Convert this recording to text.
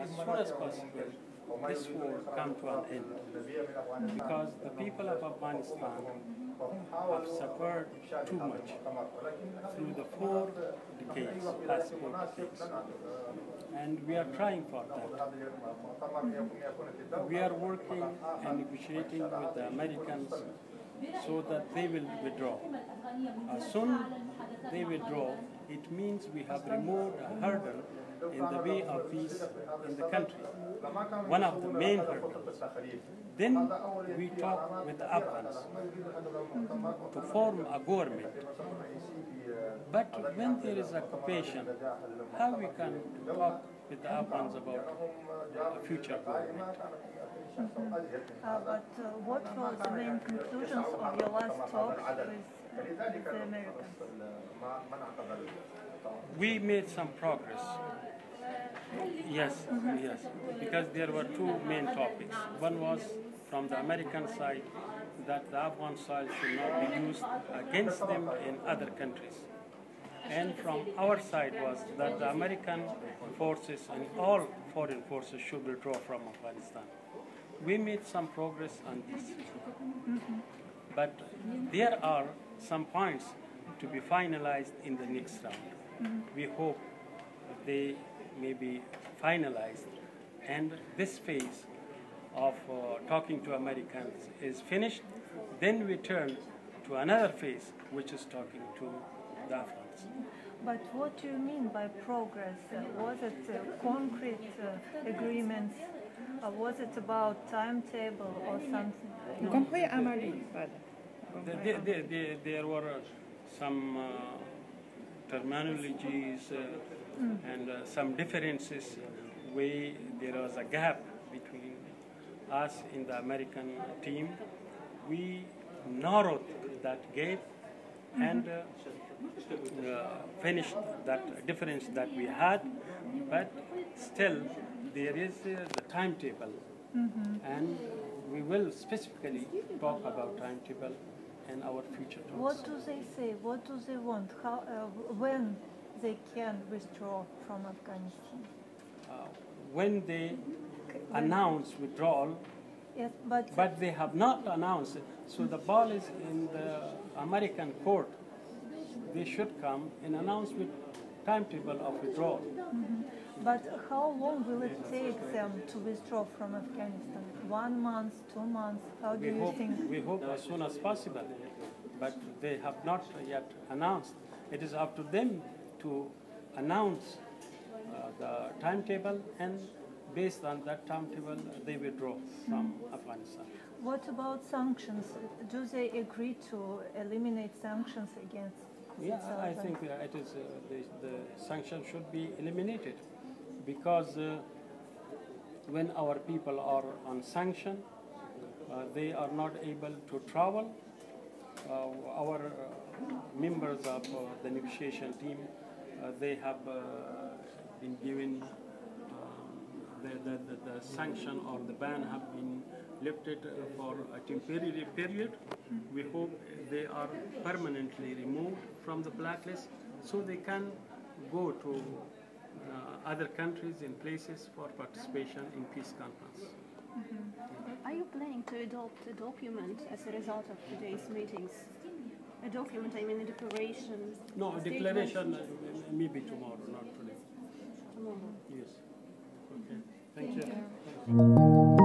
as soon as possible, this war come to an end. Because the people of Afghanistan have suffered too much through the four decades, past four decades. And we are trying for that. We are working and negotiating with the Americans so that they will withdraw. As soon they withdraw, it means we have removed a hurdle in the way of peace in the country, one of the main hurdles. Then we talk with the Afghans to form a government. But when there is occupation, how we can talk with the Afghans about a future government? Uh, but uh, what were the main conclusions of your last talks with, uh, with the Americans? We made some progress. Yes, yes, because there were two main topics. One was from the American side that the Afghan soil should not be used against them in other countries. And from our side was that the American forces and all foreign forces should withdraw from Afghanistan. We made some progress on this. But there are some points to be finalized in the next round. We hope they may be finalized and this phase of uh, talking to Americans is finished. Then we turn to another phase, which is talking to the Afghans. But what do you mean by progress? Uh, was it uh, concrete uh, agreements? Or was it about timetable or something? No. Concret amali bale. There, there, there, there were some uh, terminologies uh, and uh, some differences where there was a gap between us in the American team. We narrowed that gap and uh, uh, finished that difference that we had, but still there is uh, the timetable, and we will specifically talk about timetable and our future talks. What do they say? What do they want? How, uh, when they can withdraw from Afghanistan? When they announce withdrawal, Yes, but, but they have not announced it, so the ball is in the American court. They should come and announce with timetable of withdrawal. Mm-hmm. but how long will it take them to withdraw from Afghanistan? One month, two months? How do We you hope, think? we hope as soon as possible, but they have not yet announced. It is up to them to announce the timetable and based on that timetable, they withdraw from Afghanistan. What about sanctions? Do they agree to eliminate sanctions against? Yeah, I think uh, it is, uh, the, the sanction should be eliminated because uh, when our people are on sanction, uh, they are not able to travel. Uh, our uh, members of uh, the negotiation team, uh, they have uh, been given um, the, the, the, the sanction or the ban have been lifted for a temporary period. We hope they are permanently removed from the blacklist so they can go to uh, other countries and places for participation in peace conference. Are you planning to adopt a document as a result of today's meetings? A document, I mean a declaration? No, a declaration uh, maybe tomorrow, not today. Yes. Okay. Thank you.